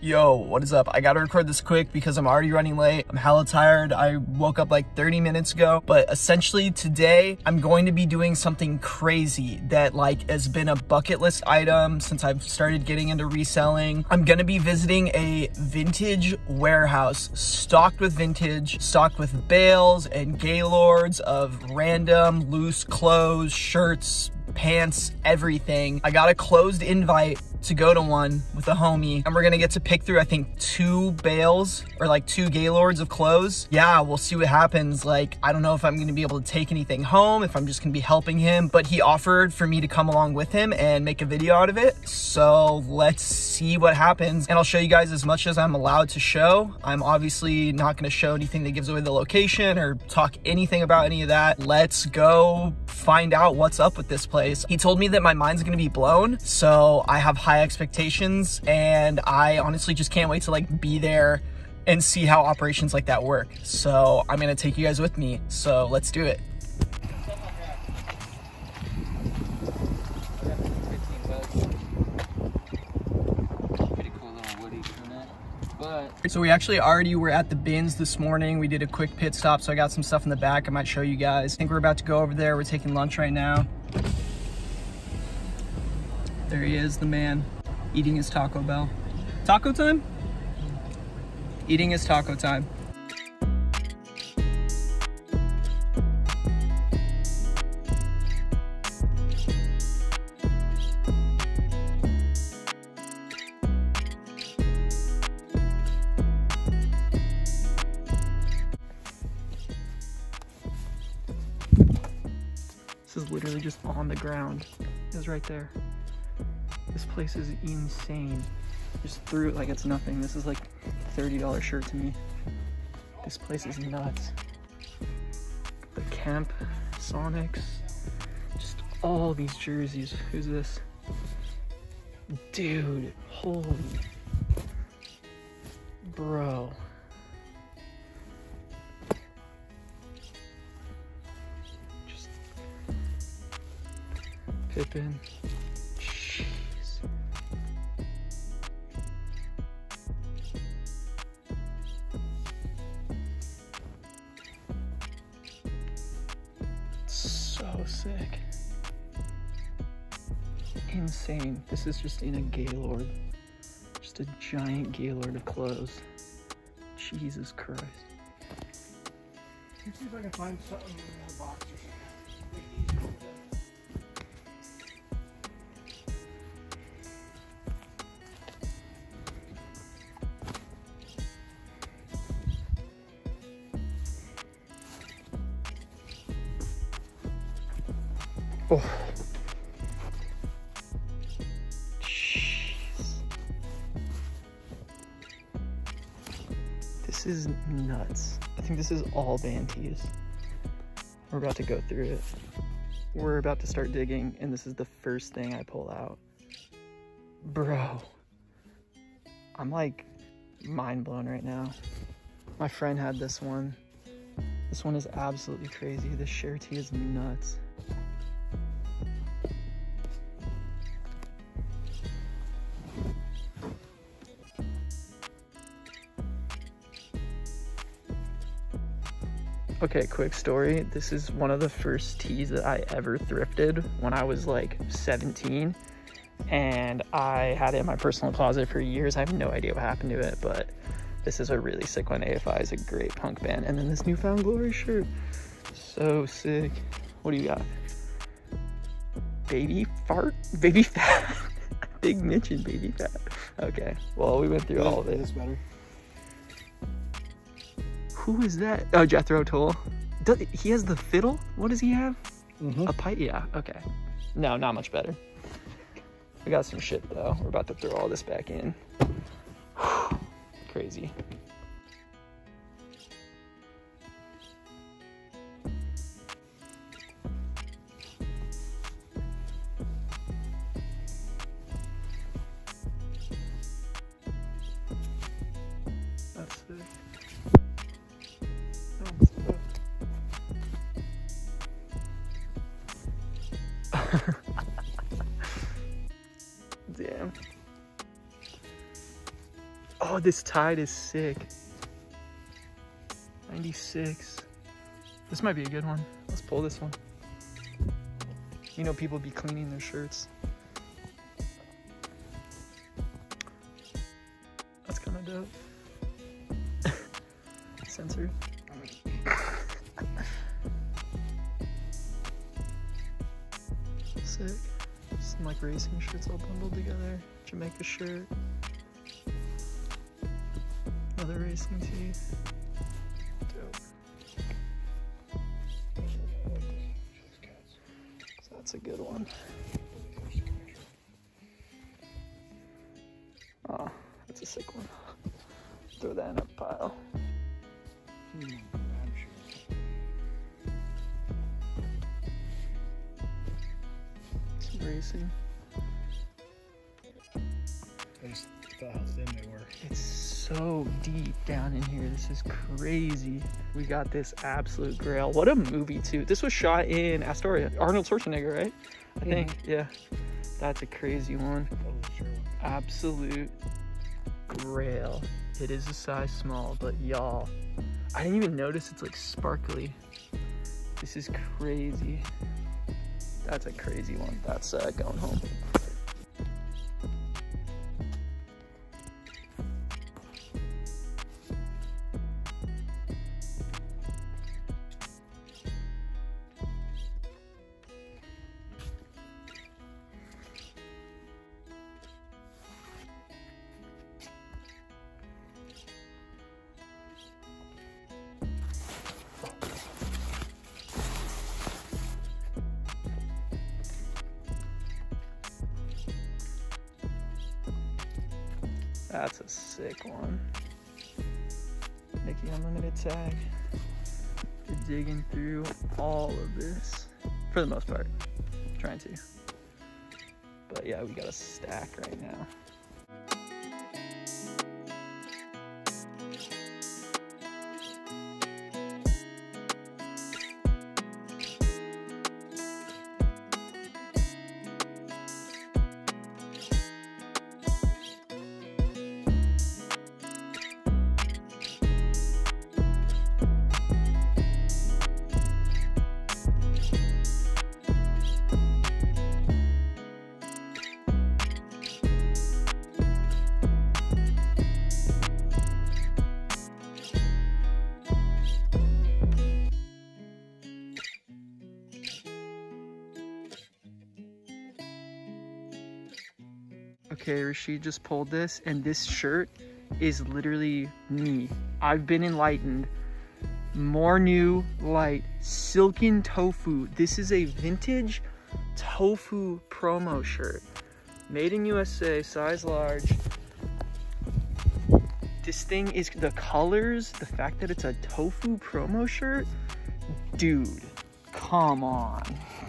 Yo, what is up? I gotta record this quick because I'm already running late. I'm hella tired. I woke up like 30 minutes ago, but essentially today I'm going to be doing something crazy that like has been a bucket list item since I've started getting into reselling. I'm gonna be visiting a vintage warehouse stocked with vintage, stocked with bales and gaylords of random loose clothes, shirts, pants, everything. I got a closed invite to go to one with a homie and we're gonna get to pick through I think two bales or like two gaylords of clothes. Yeah, we'll see what happens. Like, I don't know if I'm gonna be able to take anything home, if I'm just gonna be helping him, but he offered for me to come along with him and make a video out of it. So let's see what happens. And I'll show you guys as much as I'm allowed to show. I'm obviously not gonna show anything that gives away the location or talk anything about any of that. Let's go find out what's up with this place. He told me that my mind's gonna be blown, so I have high expectations and I honestly just can't wait to like be there and see how operations like that work. So I'm gonna take you guys with me. So let's do it. So we actually already were at the bins this morning. We did a quick pit stop, so I got some stuff in the back I might show you guys. I think we're about to go over there. We're taking lunch right now. There he is, the man, eating his Taco Bell. Taco time? Eating his taco time. This is literally just on the ground. It's right there. This place is insane. Just threw it like it's nothing. This is like $30 shirt to me. This place is nuts. The Kemp Sonics. Just all these jerseys. Who's this? Dude, holy. Bro. Just Pippen. Insane. This is just in a Gaylord. Just a giant Gaylord of clothes. Jesus Christ. See if I can find something in the box or something. This is all Banties. We're about to go through it. We're about to start digging, and this is the first thing I pull out. Bro. I'm like mind blown right now. My friend had this one. This one is absolutely crazy. This share is nuts. Okay, quick story. This is one of the first tees that I ever thrifted when I was like 17. And I had it in my personal closet for years. I have no idea what happened to it, but this is a really sick one. AFI is a great punk band. And then this newfound glory shirt. So sick. What do you got? Baby fart? Baby fat? Big mention, baby fat. Okay, well, we went through all of it. This better. Who is that? Oh, Jethro Tull. Does, he has the fiddle? What does he have? Mm-hmm. A pipe? Yeah, okay. No, not much better. We got some shit though. We're about to throw all this back in. Crazy. This tide is sick. 96. This might be a good one. Let's pull this one. You know, people be cleaning their shirts. That's kind of dope. Censored. Sick. Some like racing shirts all bundled together. Jamaica shirt. Another racing tee. Dope. So that's a good one. In here. This is crazy. We got this absolute grail. What a movie too. This was shot in Astoria. Arnold Schwarzenegger, right? I think. Yeah. That's a crazy one. Absolute grail. It is a size small, but y'all, I didn't even notice it's like sparkly. This is crazy. That's a crazy one. That's uh, going home. Trying to. But yeah, we got a stack right now. Okay, Rashid just pulled this, and this shirt is literally me. I've been enlightened. More new light, silken tofu. This is a vintage tofu promo shirt. Made in USA, size large. This thing is the colors, the fact that it's a tofu promo shirt. Dude, come on.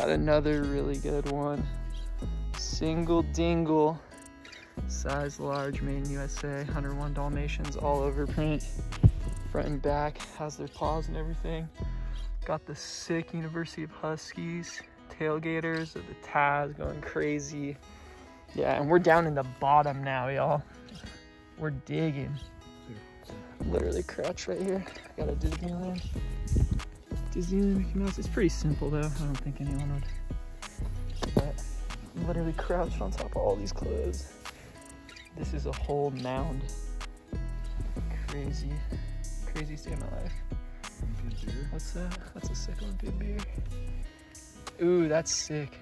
Got another really good one. Single dingle. Size large, made in USA. 101 Dalmatians all over print. Front and back. Has their paws and everything. Got the sick University of Huskies. Tailgaters of the Taz going crazy. Yeah, and we're down in the bottom now, y'all. We're digging. Literally crouch right here. I got a Disneyland. Disneyland Mickey Mouse. It's pretty simple though. I don't think anyone would. But I'm literally crouched on top of all these clothes. This is a whole mound. Crazy, crazy day of my life. Good beer. What's that? That's a sick one, big beer. Ooh, that's sick.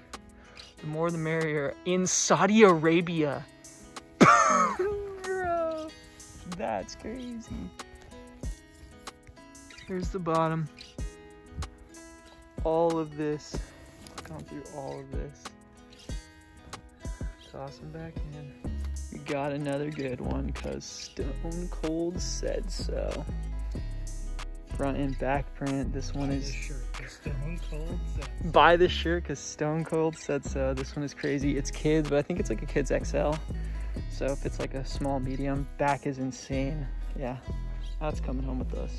The more the merrier. In Saudi Arabia. Bro, that's crazy. Here's the bottom. All of this. Gone through all of this. Toss them back in. We got another good one because Stone Cold said so. Front and back print. This one is. The buy this shirt because Stone Cold said so. This one is crazy. It's kids, but I think it's like a kids XL. So if it's like a small medium, back is insane. Yeah, that's coming home with us.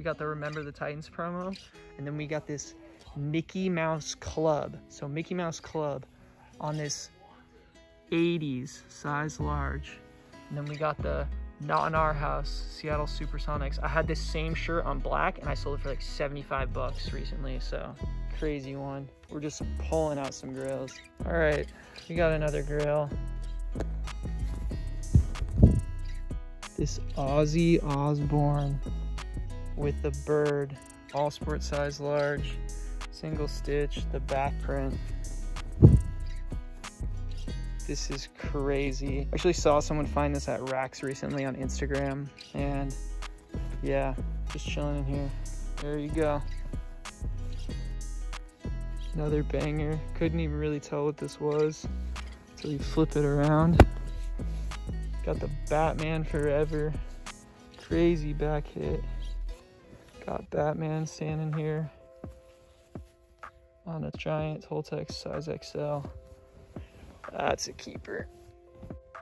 We got the Remember the Titans promo, and then we got this Mickey Mouse Club. So Mickey Mouse Club on this 80s size large. And then we got the Not in Our House Seattle Supersonics. I had this same shirt on black and I sold it for like 75 bucks recently. So crazy one. We're just pulling out some grills. All right, we got another grill. This Ozzy Osbourne with the bird, all sport size large, single stitch, the back print. This is crazy. I actually saw someone find this at Racks recently on Instagram and yeah, just chilling in here. There you go. Another banger. Couldn't even really tell what this was until you flip it around. Got the Batman Forever. Crazy back hit. Got Batman standing here on a giant Toltec size XL. That's a keeper.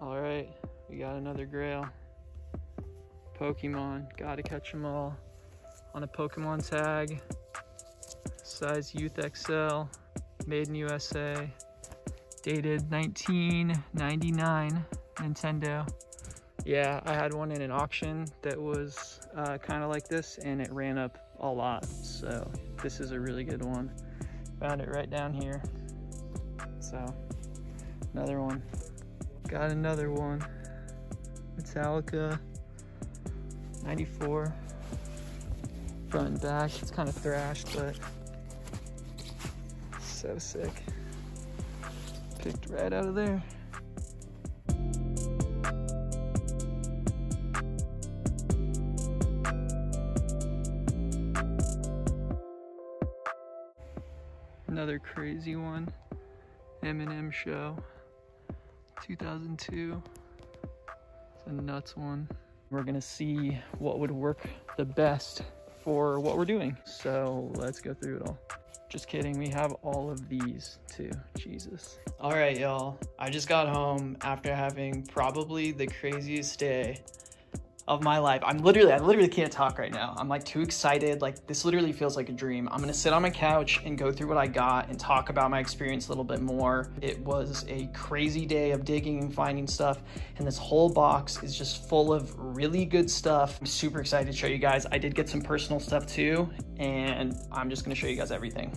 All right, we got another grail. Pokemon, gotta catch them all. On a Pokemon tag, size Youth XL, made in USA, dated 1999, Nintendo. Yeah, I had one in an auction that was uh, kind of like this and it ran up a lot. So this is a really good one. Found it right down here. So Another one. Got another one. Metallica 94. Front and back. It's kind of thrashed, but so sick. Picked right out of there. Crazy one. Eminem show. 2002. It's a nuts one. We're gonna see what would work the best for what we're doing. So let's go through it all. Just kidding, we have all of these too, Jesus. All right, y'all, I just got home after having probably the craziest day of my life. I'm literally, I literally can't talk right now. I'm like too excited. Like this literally feels like a dream. I'm gonna sit on my couch and go through what I got and talk about my experience a little bit more. It was a crazy day of digging and finding stuff. And this whole box is just full of really good stuff. I'm super excited to show you guys. I did get some personal stuff too. And I'm just gonna show you guys everything.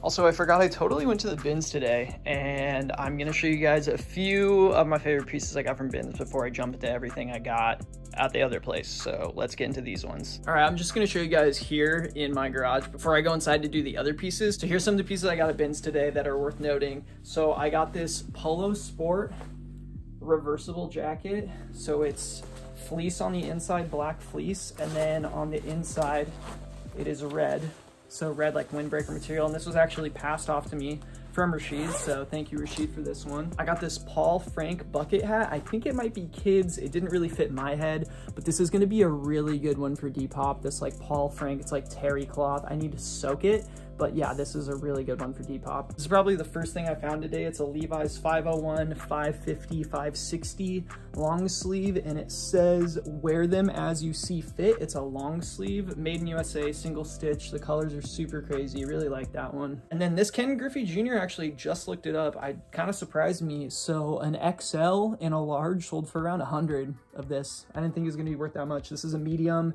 Also, I forgot I totally went to the bins today and I'm gonna show you guys a few of my favorite pieces I got from bins before I jump into everything I got at the other place. So let's get into these ones. All right, I'm just gonna show you guys here in my garage before I go inside to do the other pieces. So here's some of the pieces I got at bins today that are worth noting. So I got this Polo Sport reversible jacket. So it's fleece on the inside, black fleece, and then on the inside, it is red so red like windbreaker material. And this was actually passed off to me from Rashid, so thank you Rashid for this one. I got this Paul Frank bucket hat. I think it might be kids. It didn't really fit my head, but this is gonna be a really good one for Depop. This like Paul Frank, it's like terry cloth. I need to soak it, but yeah, this is a really good one for Depop. This is probably the first thing I found today. It's a Levi's 501, 550, 560 long sleeve, and it says wear them as you see fit. It's a long sleeve, made in USA, single stitch. The colors are super crazy. Really like that one. And then this Ken Griffey Jr. actually just looked it up. I kind of surprised me. So an XL and a large sold for around 100 of this. I didn't think it was gonna be worth that much. This is a medium.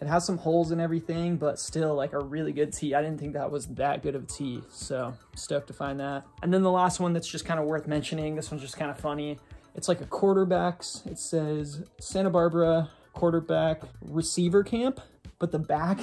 It has some holes and everything, but still like a really good tee. I didn't think that was that good of a tee, so stoked to find that. And then the last one that's just kind of worth mentioning, this one's just kind of funny. It's like a quarterbacks. It says Santa Barbara quarterback receiver camp, but the back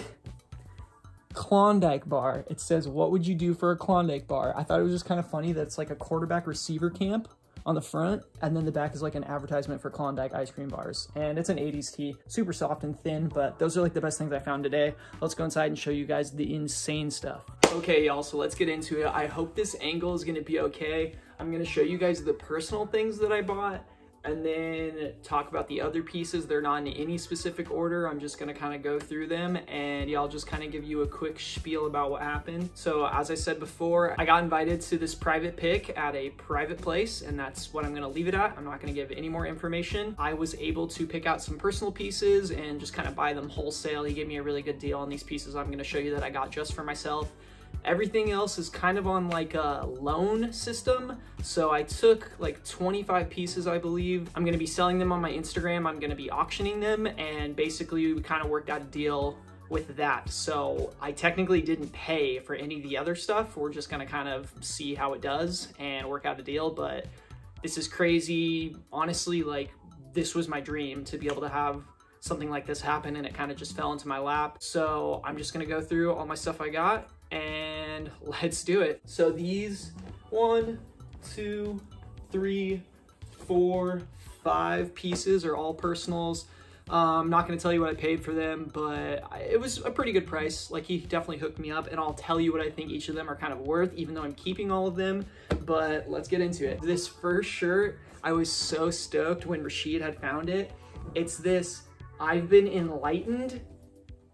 Klondike bar. It says, what would you do for a Klondike bar? I thought it was just kind of funny that it's like a quarterback receiver camp on the front, and then the back is like an advertisement for Klondike ice cream bars. And it's an 80s tee, super soft and thin, but those are like the best things I found today. Let's go inside and show you guys the insane stuff. Okay, y'all, so let's get into it. I hope this angle is gonna be okay. I'm gonna show you guys the personal things that I bought, and then talk about the other pieces. They're not in any specific order. I'm just gonna kind of go through them and yeah, I'll just kind of give you a quick spiel about what happened. So as I said before, I got invited to this private pick at a private place and that's what I'm gonna leave it at. I'm not gonna give any more information. I was able to pick out some personal pieces and just kind of buy them wholesale. He gave me a really good deal on these pieces I'm gonna show you that I got just for myself. Everything else is kind of on like a loan system. So I took like 25 pieces, I believe. I'm gonna be selling them on my Instagram. I'm gonna be auctioning them and basically we kind of worked out a deal with that. So I technically didn't pay for any of the other stuff. We're just gonna kind of see how it does and work out a deal. But this is crazy. Honestly, like this was my dream to be able to have something like this happen and it kind of just fell into my lap. So I'm just gonna go through all my stuff I got and let's do it. So these one, two, three, four, five pieces are all personals. Um, I'm not going to tell you what I paid for them, but it was a pretty good price. Like he definitely hooked me up and I'll tell you what I think each of them are kind of worth, even though I'm keeping all of them, but let's get into it. This first shirt, I was so stoked when Rashid had found it. It's this, I've been enlightened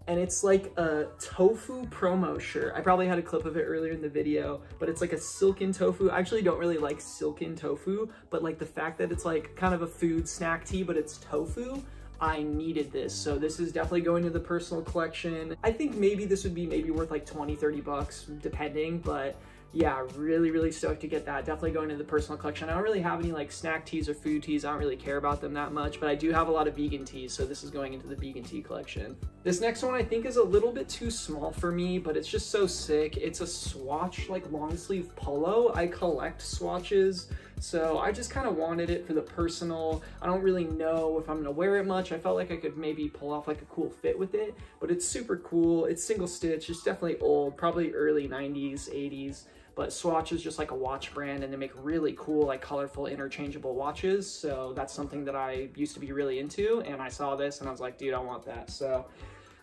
and it's like a tofu promo shirt. I probably had a clip of it earlier in the video, but it's like a silken tofu. I actually don't really like silken tofu, but like the fact that it's like kind of a food snack tea, but it's tofu, I needed this. So this is definitely going to the personal collection. I think maybe this would be maybe worth like 20, 30 bucks, depending, but yeah, really, really stoked to get that. Definitely going to the personal collection. I don't really have any like snack teas or food teas. I don't really care about them that much, but I do have a lot of vegan teas. so this is going into the vegan tea collection. This next one I think is a little bit too small for me, but it's just so sick. It's a swatch like long sleeve polo. I collect swatches, so I just kind of wanted it for the personal. I don't really know if I'm gonna wear it much. I felt like I could maybe pull off like a cool fit with it, but it's super cool. It's single stitch. It's definitely old, probably early 90s, 80s but Swatch is just like a watch brand and they make really cool, like colorful, interchangeable watches. So that's something that I used to be really into. And I saw this and I was like, dude, I want that. So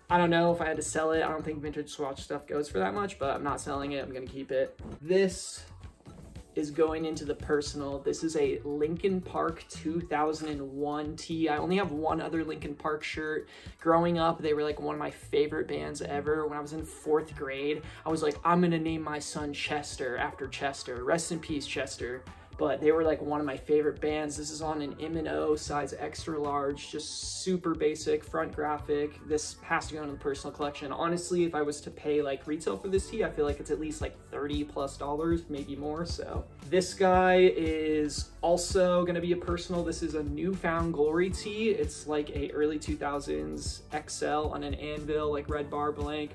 I don't know if I had to sell it. I don't think vintage Swatch stuff goes for that much, but I'm not selling it. I'm gonna keep it. This is going into the personal. This is a Linkin Park 2001 tee. I only have one other Linkin Park shirt. Growing up, they were like one of my favorite bands ever. When I was in fourth grade, I was like, I'm gonna name my son Chester after Chester. Rest in peace, Chester but they were like one of my favorite bands. This is on an M&O size extra large, just super basic front graphic. This has to go into the personal collection. Honestly, if I was to pay like retail for this tee, I feel like it's at least like 30 plus dollars, maybe more. So this guy is also gonna be a personal. This is a newfound glory tee. It's like a early 2000s XL on an anvil, like red bar blank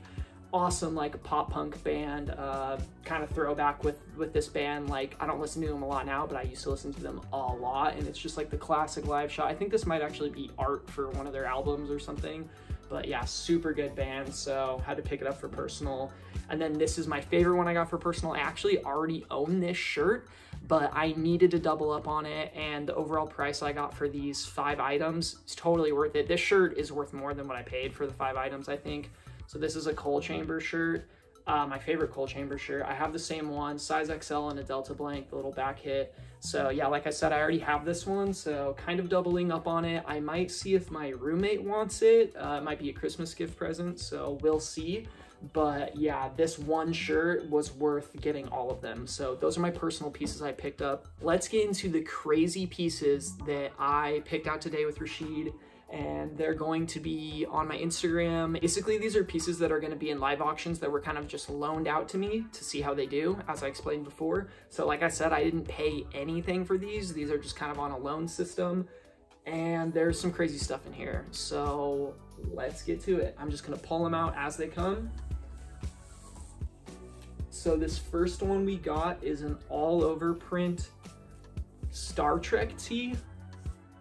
awesome like pop punk band uh, kind of throwback with with this band like i don't listen to them a lot now but i used to listen to them a lot and it's just like the classic live shot i think this might actually be art for one of their albums or something but yeah super good band so had to pick it up for personal and then this is my favorite one i got for personal i actually already own this shirt but I needed to double up on it and the overall price I got for these five items is totally worth it. This shirt is worth more than what I paid for the five items, I think. So this is a coal chamber shirt. Uh, my favorite coal chamber shirt. I have the same one, size XL and a Delta blank, the little back hit. So yeah, like I said, I already have this one, so kind of doubling up on it. I might see if my roommate wants it. Uh, it might be a Christmas gift present, so we'll see. But yeah, this one shirt was worth getting all of them. So those are my personal pieces I picked up. Let's get into the crazy pieces that I picked out today with Rashid and they're going to be on my Instagram. Basically, these are pieces that are going to be in live auctions that were kind of just loaned out to me to see how they do, as I explained before. So like I said, I didn't pay anything for these. These are just kind of on a loan system. And there's some crazy stuff in here. So let's get to it. I'm just to pull them out as they come. So this first one we got is an all over print Star Trek tee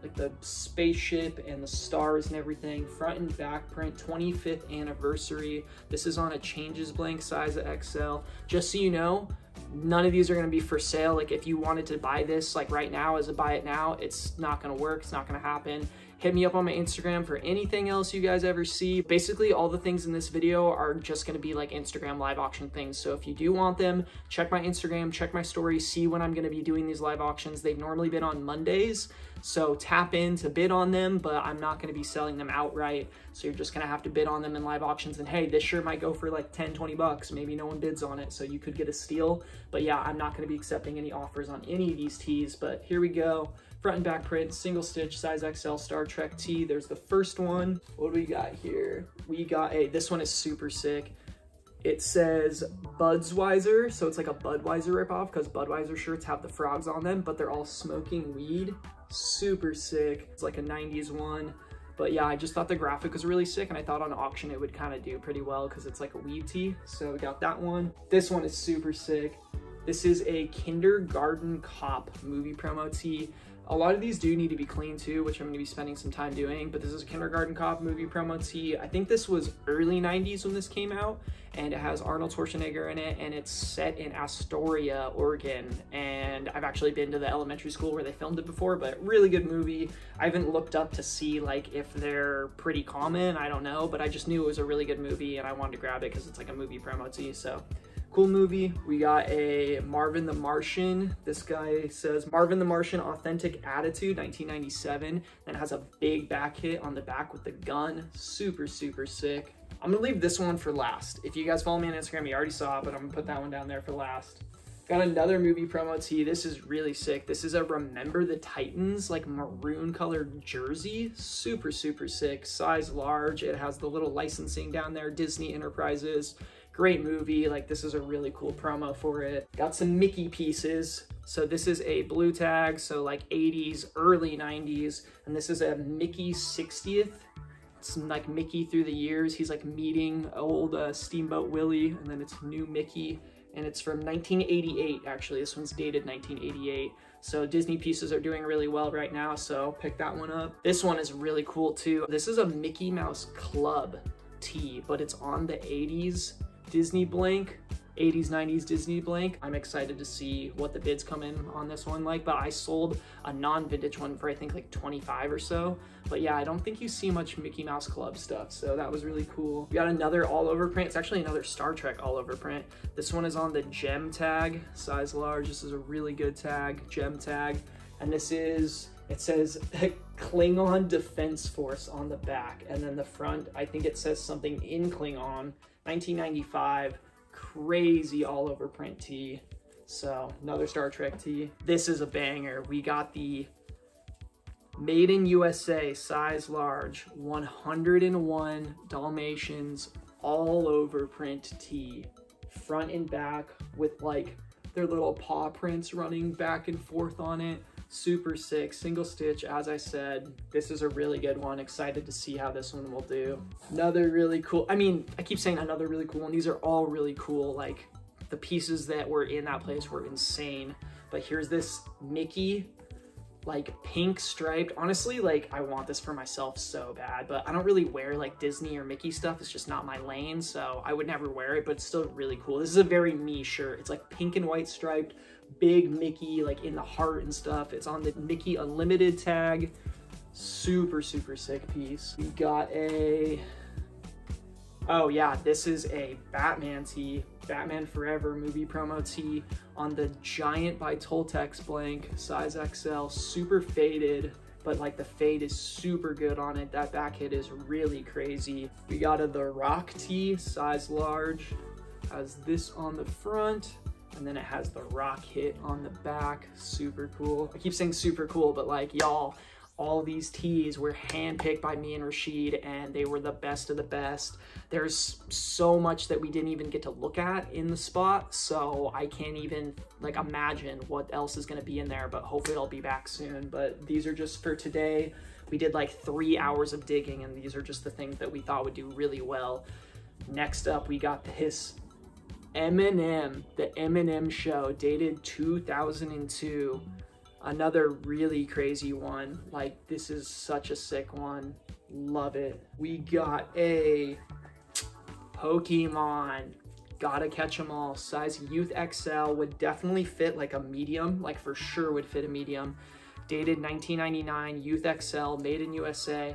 like the spaceship and the stars and everything. Front and back print, 25th anniversary. This is on a changes blank size of XL. Just so you know, none of these are gonna be for sale. Like if you wanted to buy this like right now as a buy it now, it's not gonna work, it's not gonna happen. Hit me up on my Instagram for anything else you guys ever see. Basically, all the things in this video are just gonna be like Instagram live auction things. So if you do want them, check my Instagram, check my story, see when I'm gonna be doing these live auctions. They've normally been on Mondays. So tap in to bid on them, but I'm not gonna be selling them outright. So you're just gonna have to bid on them in live auctions. And hey, this shirt might go for like 10, 20 bucks. Maybe no one bids on it, so you could get a steal. But yeah, I'm not gonna be accepting any offers on any of these tees, but here we go. Front and back print, single stitch, size XL Star Trek T. There's the first one. What do we got here? We got a, this one is super sick. It says Budweiser, so it's like a Budweiser ripoff because Budweiser shirts have the frogs on them, but they're all smoking weed. Super sick. It's like a 90s one. But yeah, I just thought the graphic was really sick and I thought on auction it would kind of do pretty well because it's like a weed tee. So we got that one. This one is super sick. This is a kindergarten cop movie promo tee. A lot of these do need to be clean too, which I'm gonna be spending some time doing, but this is a Kindergarten Cop movie promo tee. I think this was early 90s when this came out, and it has Arnold Schwarzenegger in it, and it's set in Astoria, Oregon, and I've actually been to the elementary school where they filmed it before, but really good movie. I haven't looked up to see like if they're pretty common, I don't know, but I just knew it was a really good movie, and I wanted to grab it because it's like a movie promo tee, so Cool movie. We got a Marvin the Martian. This guy says Marvin the Martian Authentic Attitude 1997. Then has a big back hit on the back with the gun. Super, super sick. I'm gonna leave this one for last. If you guys follow me on Instagram, you already saw it, but I'm gonna put that one down there for last. Got another movie promo tee. This is really sick. This is a Remember the Titans, like maroon colored jersey. Super, super sick. Size large. It has the little licensing down there, Disney Enterprises. Great movie, like this is a really cool promo for it. Got some Mickey pieces. So this is a blue tag, so like 80s, early 90s, and this is a Mickey 60th. It's like Mickey through the years. He's like meeting old uh, Steamboat Willie, and then it's new Mickey, and it's from 1988, actually. This one's dated 1988. So Disney pieces are doing really well right now, so pick that one up. This one is really cool too. This is a Mickey Mouse Club tee, but it's on the 80s Disney blank, 80s, 90s Disney blank. I'm excited to see what the bids come in on this one like, but I sold a non-vintage one for I think like 25 or so. But yeah, I don't think you see much Mickey Mouse Club stuff, so that was really cool. We got another all over print. It's actually another Star Trek all over print. This one is on the gem tag, size large. This is a really good tag, gem tag. And this is, it says Klingon Defense Force on the back. And then the front, I think it says something in Klingon 1995, crazy all over print tee. So another Star Trek tee. This is a banger. We got the Made in USA, size large, 101 Dalmatians all over print tee. Front and back with like their little paw prints running back and forth on it super sick single stitch as i said. This is a really good one. Excited to see how this one will do. Another really cool i mean i keep saying another really cool one. These are all really cool like the pieces that were in that place were insane. But here's this mickey like pink striped. Honestly like i want this for myself so bad but i don't really wear like disney or mickey stuff. It's just not my lane so i would never wear it but it's still really cool. This is a very me shirt. It's like pink and white striped big Mickey, like in the heart and stuff. It's on the Mickey Unlimited tag. Super, super sick piece. We got a, oh yeah, this is a Batman tee, Batman Forever movie promo tee on the Giant by Toltecs blank, size XL, super faded but like the fade is super good on it. That back hit is really crazy. We got a The Rock tee, size large, has this on the front, and then it has the rock hit on the back. Super cool. I keep saying super cool, but like y'all, all these tees were handpicked by me and Rashid and they were the best of the best. There's so much that we didn't even get to look at in the spot, so I can't even like imagine what else is gonna be in there, but hopefully I'll be back soon. But these are just for today. We did like three hours of digging and these are just the things that we thought would do really well. Next up, we got this Eminem, the Eminem show, dated 2002. Another really crazy one. Like, this is such a sick one. Love it. We got a Pokemon. Gotta catch them all. Size Youth XL would definitely fit like a medium, like for sure would fit a medium. dated 1999 Youth XL, made in USA.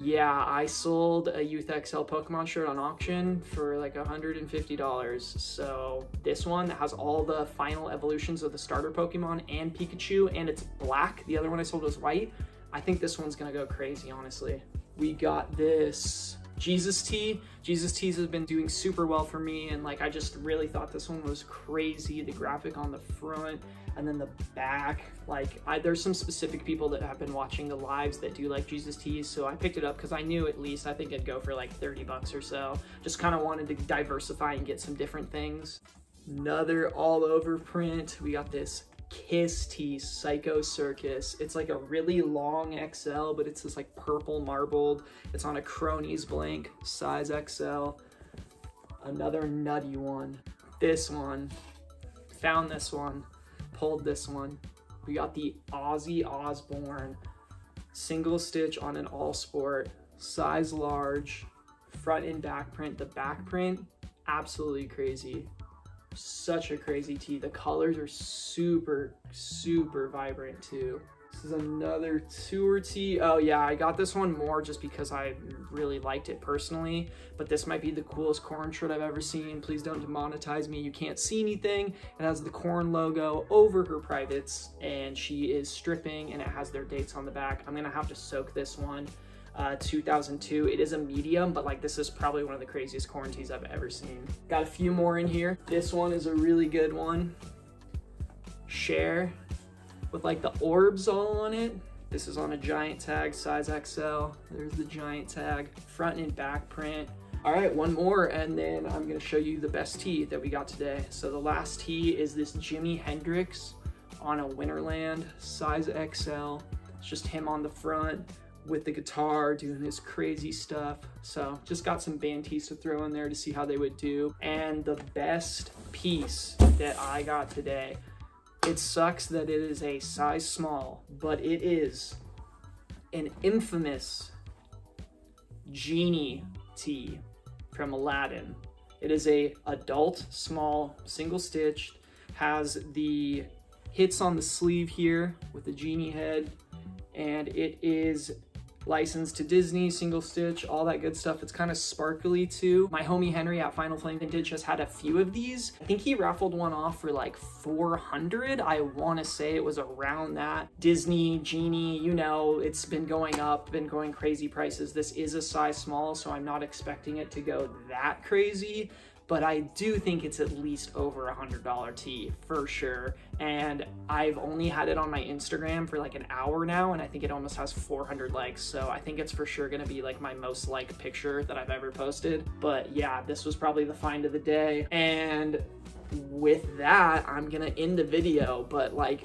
Yeah, I sold a Youth XL Pokemon shirt on auction for like $150. So this one that has all the final evolutions of the starter Pokemon and Pikachu, and it's black. The other one I sold was white. I think this one's gonna go crazy, honestly. We got this Jesus Tee. Jesus Tees has been doing super well for me, and like I just really thought this one was crazy. The graphic on the front and then the back, like I, there's some specific people that have been watching the lives that do like Jesus Tees, so I picked it up because I knew at least I think it'd go for like 30 bucks or so. Just kind of wanted to diversify and get some different things. Another all over print. We got this Kiss Tee Psycho Circus. It's like a really long XL, but it's this like purple marbled. It's on a Cronies blank, size XL. Another nutty one. This one. Found this one. Pulled this one. We got the Ozzy Osbourne single stitch on an all sport, size large, front and back print. The back print, absolutely crazy such a crazy tee. The colors are super, super vibrant too. This is another tour tee. Oh yeah, I got this one more just because I really liked it personally, but this might be the coolest Korn shirt I've ever seen. Please don't demonetize me. You can't see anything. It has the Korn logo over her privates and she is stripping and it has their dates on the back. I'm gonna have to soak this one uh, 2002. It is a medium, but like this is probably one of the craziest Korn tees I've ever seen. Got a few more in here. This one is a really good one. Share with like the orbs all on it. This is on a giant tag, size XL. There's the giant tag, front and back print. All right, one more, and then I'm gonna show you the best tee that we got today. So the last tee is this Jimi Hendrix on a Winterland, size XL. It's just him on the front with the guitar doing this crazy stuff. So just got some band tees to throw in there to see how they would do. And the best piece that I got today, it sucks that it is a size small, but it is an infamous Genie tee from Aladdin. It is a adult small single stitched, has the hits on the sleeve here with the genie head and it is licensed to Disney, single stitch, all that good stuff. It's kind of sparkly too. My homie Henry at Final Flame Vintage has had a few of these. I think he raffled one off for like 400. I want to say it was around that. Disney, Genie, you know, it's been going up, been going crazy prices. This is a size small, so I'm not expecting it to go that crazy but I do think it's at least over a hundred dollar tee for sure. And I've only had it on my Instagram for like an hour now, and I think it almost has 400 likes. So I think it's for sure gonna be like my most liked picture that I've ever posted. But yeah, this was probably the find of the day. And with that, I'm gonna end the video. But like,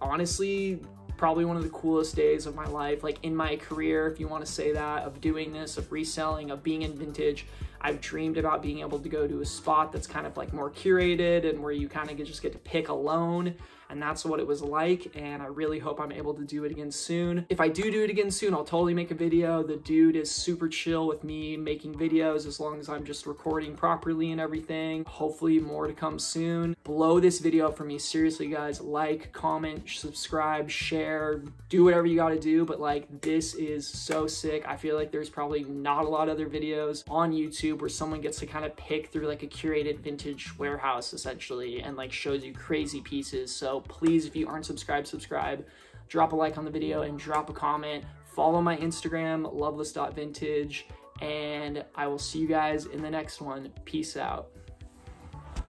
honestly, probably one of the coolest days of my life, like in my career, if you want to say that, of doing this, of reselling, of being in vintage. I've dreamed about being able to go to a spot that's kind of like more curated and where you kind of just get to pick alone and that's what it was like and I really hope I'm able to do it again soon. If I do do it again soon, I'll totally make a video. The dude is super chill with me making videos as long as I'm just recording properly and everything. Hopefully more to come soon. Blow this video for me, seriously guys. Like, comment, subscribe, share, do whatever you gotta do, but like this is so sick. I feel like there's probably not a lot of other videos on YouTube where someone gets to kind of pick through like a curated vintage warehouse essentially and like shows you crazy pieces. So please, if you aren't subscribed, subscribe. Drop a like on the video and drop a comment. Follow my Instagram, loveless.vintage, and I will see you guys in the next one. Peace out.